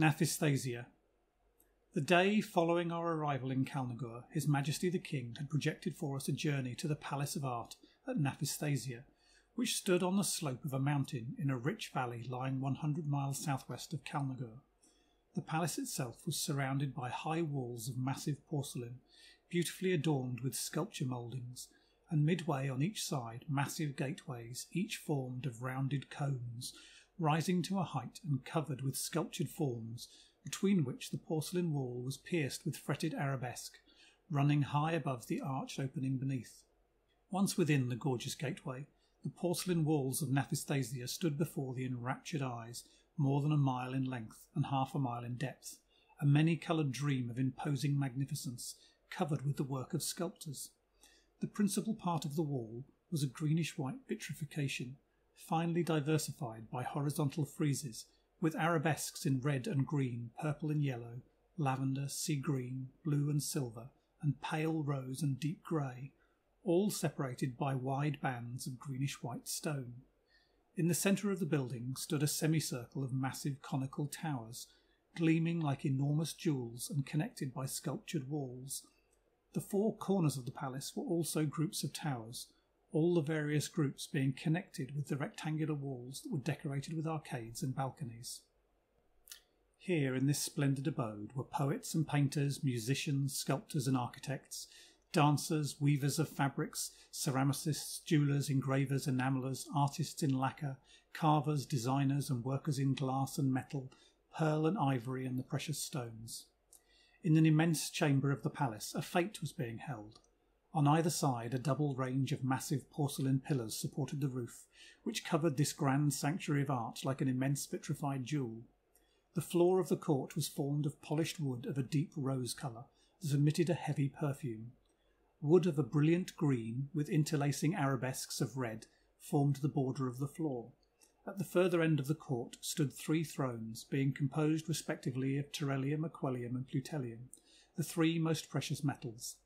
Naphthasia. The day following our arrival in Calnogor, His Majesty the King had projected for us a journey to the Palace of Art at Naphthasia, which stood on the slope of a mountain in a rich valley lying 100 miles southwest of Calnogor. The palace itself was surrounded by high walls of massive porcelain, beautifully adorned with sculpture mouldings, and midway on each side massive gateways, each formed of rounded cones, rising to a height and covered with sculptured forms, between which the porcelain wall was pierced with fretted arabesque, running high above the arched opening beneath. Once within the gorgeous gateway, the porcelain walls of Naphthasia stood before the enraptured eyes, more than a mile in length and half a mile in depth, a many coloured dream of imposing magnificence, covered with the work of sculptors. The principal part of the wall was a greenish white vitrification, finely diversified by horizontal friezes, with arabesques in red and green, purple and yellow, lavender, sea green, blue and silver, and pale rose and deep grey, all separated by wide bands of greenish white stone. In the centre of the building stood a semicircle of massive conical towers, gleaming like enormous jewels and connected by sculptured walls. The four corners of the palace were also groups of towers, all the various groups being connected with the rectangular walls that were decorated with arcades and balconies. Here in this splendid abode were poets and painters, musicians, sculptors and architects, dancers, weavers of fabrics, ceramicists, jewellers, engravers, enamellers, artists in lacquer, carvers, designers, and workers in glass and metal, pearl and ivory, and the precious stones. In an immense chamber of the palace, a fete was being held. On either side, a double range of massive porcelain pillars supported the roof, which covered this grand sanctuary of art like an immense vitrified jewel. The floor of the court was formed of polished wood of a deep rose colour that emitted a heavy perfume. Wood of a brilliant green, with interlacing arabesques of red, formed the border of the floor. At the further end of the court stood three thrones, being composed respectively of terrellium, aquilium, and plutelium, the three most precious metals.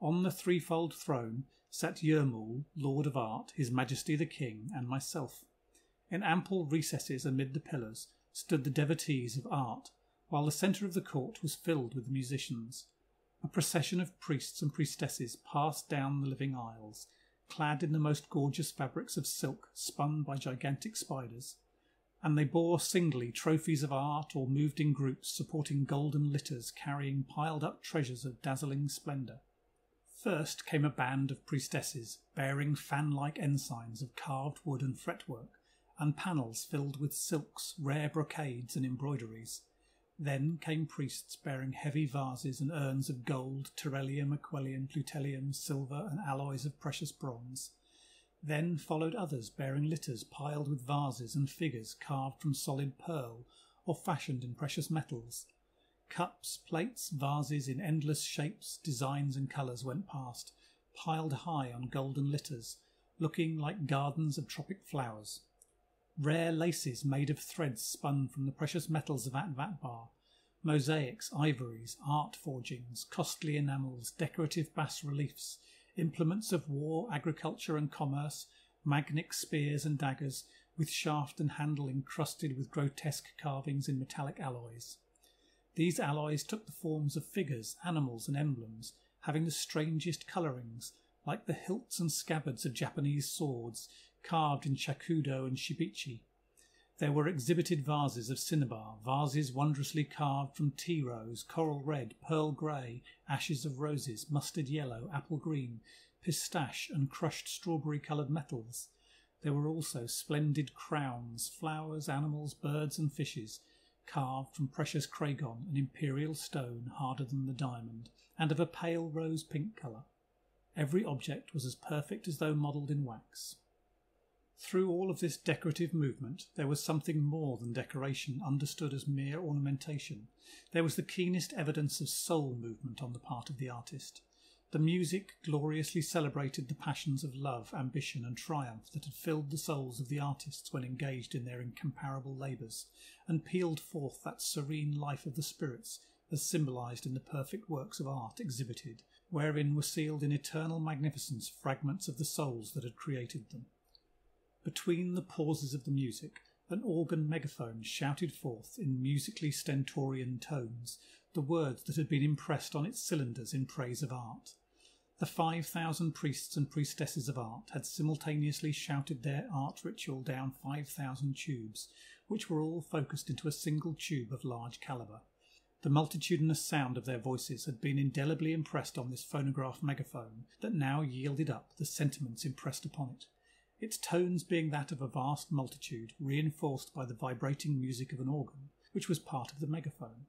On the threefold throne sat Yermul, Lord of Art, His Majesty the King, and myself. In ample recesses amid the pillars stood the devotees of art, while the centre of the court was filled with musicians. A procession of priests and priestesses passed down the living aisles, clad in the most gorgeous fabrics of silk spun by gigantic spiders, and they bore singly trophies of art or moved in groups supporting golden litters carrying piled up treasures of dazzling splendour. First came a band of priestesses bearing fan like ensigns of carved wood and fretwork, and panels filled with silks, rare brocades, and embroideries. Then came priests bearing heavy vases and urns of gold, terrellium, aquilium, plutelium, silver, and alloys of precious bronze. Then followed others bearing litters piled with vases and figures carved from solid pearl or fashioned in precious metals. Cups, plates, vases in endless shapes, designs, and colours went past, piled high on golden litters, looking like gardens of tropic flowers. Rare laces made of threads spun from the precious metals of Atvatabar, mosaics, ivories, art forgings, costly enamels, decorative bas reliefs, implements of war, agriculture, and commerce, magnic spears and daggers, with shaft and handle encrusted with grotesque carvings in metallic alloys. These alloys took the forms of figures, animals, and emblems, having the strangest colourings, like the hilts and scabbards of Japanese swords, carved in shakudo and shibuichi. There were exhibited vases of cinnabar, vases wondrously carved from tea rose, coral red, pearl grey, ashes of roses, mustard yellow, apple green, pistache, and crushed strawberry coloured metals. There were also splendid crowns, flowers, animals, birds, and fishes, carved from precious cragon, an imperial stone harder than the diamond, and of a pale rose pink colour. Every object was as perfect as though modelled in wax. Through all of this decorative movement, there was something more than decoration understood as mere ornamentation. There was the keenest evidence of soul movement on the part of the artist. The music gloriously celebrated the passions of love, ambition, and triumph that had filled the souls of the artists when engaged in their incomparable labours, and pealed forth that serene life of the spirits as symbolised in the perfect works of art exhibited, wherein were sealed in eternal magnificence fragments of the souls that had created them. Between the pauses of the music, an organ megaphone shouted forth in musically stentorian tones the words that had been impressed on its cylinders in praise of art. The 5,000 priests and priestesses of art had simultaneously shouted their art ritual down 5,000 tubes, which were all focused into a single tube of large calibre. The multitudinous sound of their voices had been indelibly impressed on this phonograph megaphone that now yielded up the sentiments impressed upon it its tones being that of a vast multitude, reinforced by the vibrating music of an organ, which was part of the megaphone.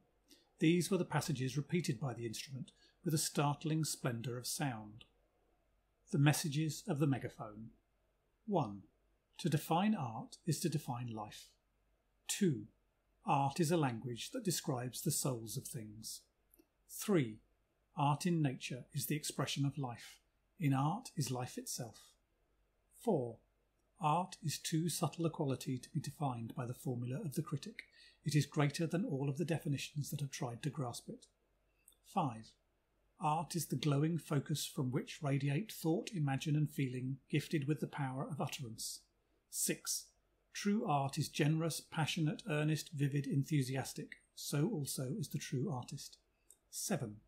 These were the passages repeated by the instrument with a startling splendour of sound. The messages of the megaphone 1. To define art is to define life. 2. Art is a language that describes the souls of things. 3. Art in nature is the expression of life. In art is life itself. 4. Art is too subtle a quality to be defined by the formula of the critic. It is greater than all of the definitions that have tried to grasp it. 5. Art is the glowing focus from which radiate thought, imagine, and feeling, gifted with the power of utterance. 6. True art is generous, passionate, earnest, vivid, enthusiastic. So also is the true artist. 7.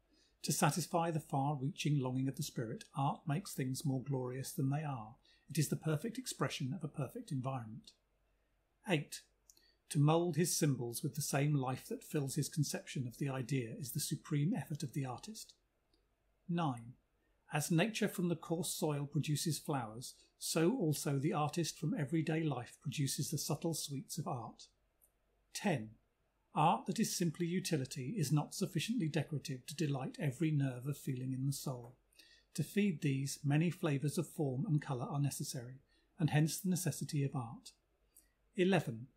To satisfy the far reaching longing of the spirit, art makes things more glorious than they are. It is the perfect expression of a perfect environment. 8. To mould his symbols with the same life that fills his conception of the idea is the supreme effort of the artist. 9. As nature from the coarse soil produces flowers, so also the artist from everyday life produces the subtle sweets of art. 10. Art that is simply utility is not sufficiently decorative to delight every nerve of feeling in the soul. To feed these, many flavours of form and colour are necessary, and hence the necessity of art. 11.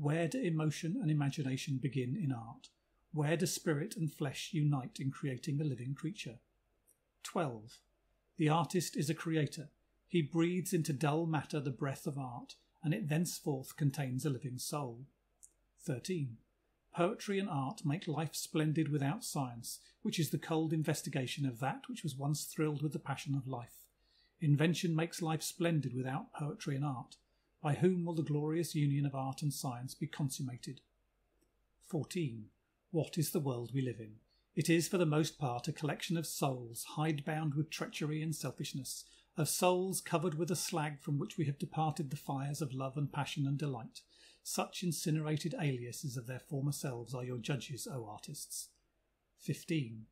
Where do emotion and imagination begin in art? Where do spirit and flesh unite in creating a living creature? 12. The artist is a creator. He breathes into dull matter the breath of art, and it thenceforth contains a living soul. 13. Poetry and art make life splendid without science, which is the cold investigation of that which was once thrilled with the passion of life. Invention makes life splendid without poetry and art. By whom will the glorious union of art and science be consummated? 14. What is the world we live in? It is for the most part a collection of souls hidebound with treachery and selfishness, of souls covered with a slag from which we have departed the fires of love and passion and delight, such incinerated aliases of their former selves are your judges, O artists. 15.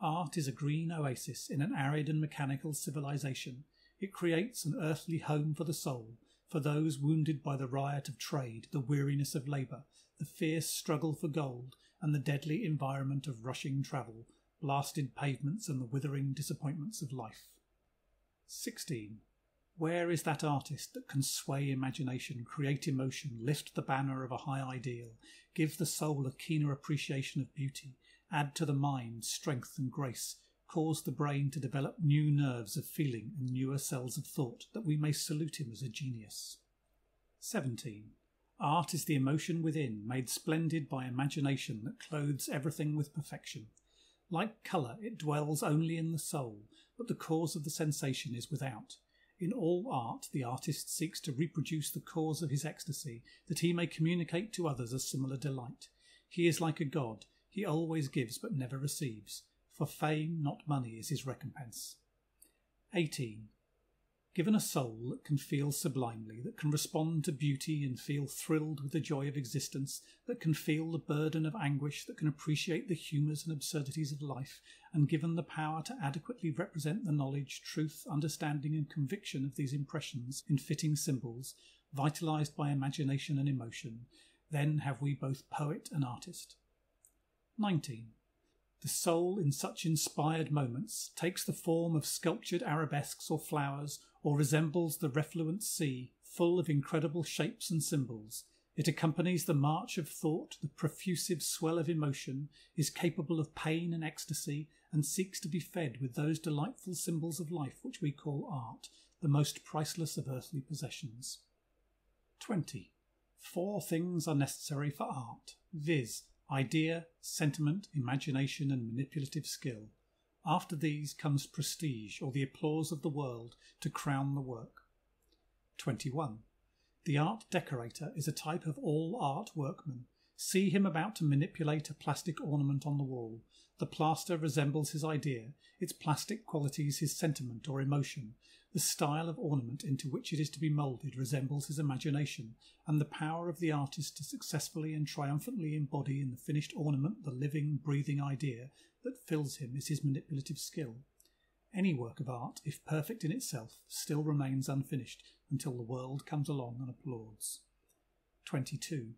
Art is a green oasis in an arid and mechanical civilization. It creates an earthly home for the soul, for those wounded by the riot of trade, the weariness of labour, the fierce struggle for gold, and the deadly environment of rushing travel, blasted pavements, and the withering disappointments of life. 16. Where is that artist that can sway imagination, create emotion, lift the banner of a high ideal, give the soul a keener appreciation of beauty, add to the mind strength and grace, cause the brain to develop new nerves of feeling and newer cells of thought, that we may salute him as a genius? 17. Art is the emotion within, made splendid by imagination that clothes everything with perfection. Like colour, it dwells only in the soul, but the cause of the sensation is without. In all art, the artist seeks to reproduce the cause of his ecstasy, that he may communicate to others a similar delight. He is like a god, he always gives but never receives. For fame, not money, is his recompense. 18. Given a soul that can feel sublimely, that can respond to beauty and feel thrilled with the joy of existence, that can feel the burden of anguish, that can appreciate the humours and absurdities of life, and given the power to adequately represent the knowledge, truth, understanding, and conviction of these impressions in fitting symbols, vitalised by imagination and emotion, then have we both poet and artist. 19. The soul, in such inspired moments, takes the form of sculptured arabesques or flowers, or resembles the refluent sea, full of incredible shapes and symbols. It accompanies the march of thought, the profusive swell of emotion, is capable of pain and ecstasy, and seeks to be fed with those delightful symbols of life which we call art, the most priceless of earthly possessions. 20. Four things are necessary for art, viz., idea, sentiment, imagination, and manipulative skill. After these comes prestige or the applause of the world to crown the work. 21. The art decorator is a type of all art workman. See him about to manipulate a plastic ornament on the wall. The plaster resembles his idea, its plastic qualities his sentiment or emotion. The style of ornament into which it is to be moulded resembles his imagination, and the power of the artist to successfully and triumphantly embody in the finished ornament the living, breathing idea that fills him is his manipulative skill. Any work of art, if perfect in itself, still remains unfinished until the world comes along and applauds. 22.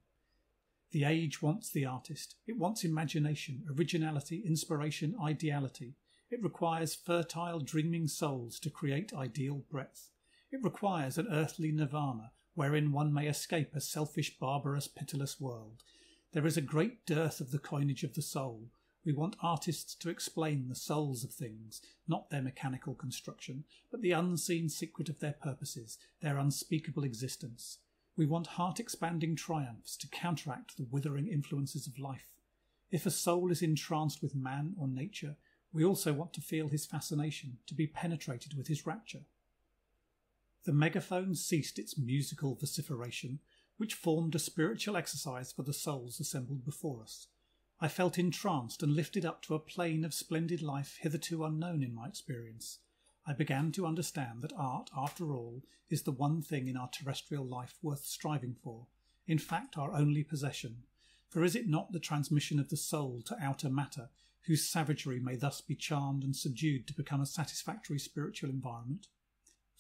The age wants the artist. It wants imagination, originality, inspiration, ideality. It requires fertile, dreaming souls to create ideal breadth. It requires an earthly nirvana wherein one may escape a selfish, barbarous, pitiless world. There is a great dearth of the coinage of the soul. We want artists to explain the souls of things, not their mechanical construction, but the unseen secret of their purposes, their unspeakable existence. We want heart expanding triumphs to counteract the withering influences of life. If a soul is entranced with man or nature, we also want to feel his fascination, to be penetrated with his rapture. The megaphone ceased its musical vociferation, which formed a spiritual exercise for the souls assembled before us. I felt entranced and lifted up to a plane of splendid life hitherto unknown in my experience. I began to understand that art, after all, is the one thing in our terrestrial life worth striving for, in fact, our only possession. For is it not the transmission of the soul to outer matter, whose savagery may thus be charmed and subdued to become a satisfactory spiritual environment?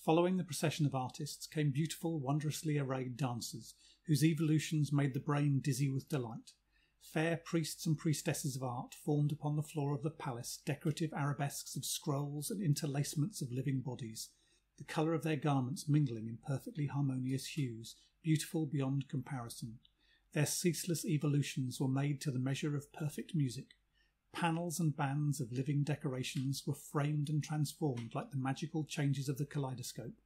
Following the procession of artists came beautiful, wondrously arrayed dancers, whose evolutions made the brain dizzy with delight. Fair priests and priestesses of art formed upon the floor of the palace decorative arabesques of scrolls and interlacements of living bodies, the colour of their garments mingling in perfectly harmonious hues, beautiful beyond comparison. Their ceaseless evolutions were made to the measure of perfect music. Panels and bands of living decorations were framed and transformed like the magical changes of the kaleidoscope.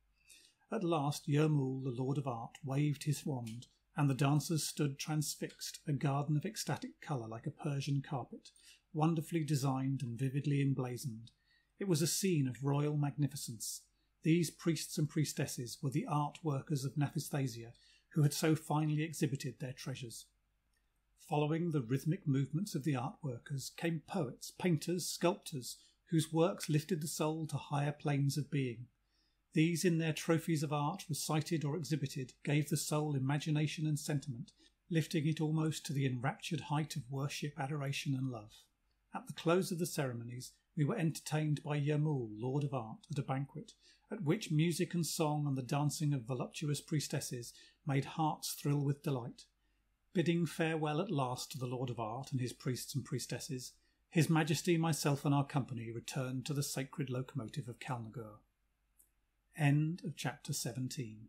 At last Yermul, the Lord of Art, waved his wand, and the dancers stood transfixed, a garden of ecstatic colour like a Persian carpet, wonderfully designed and vividly emblazoned. It was a scene of royal magnificence. These priests and priestesses were the art workers of Naphthasia, who had so finely exhibited their treasures. Following the rhythmic movements of the art workers came poets, painters, sculptors, whose works lifted the soul to higher planes of being. These, in their trophies of art, recited or exhibited, gave the soul imagination and sentiment, lifting it almost to the enraptured height of worship, adoration, and love. At the close of the ceremonies, we were entertained by Yermul, Lord of Art, at a banquet, at which music and song and the dancing of voluptuous priestesses made hearts thrill with delight. Bidding farewell at last to the Lord of Art and his priests and priestesses, His Majesty, myself, and our company returned to the sacred locomotive of Calnogor. End of chapter 17.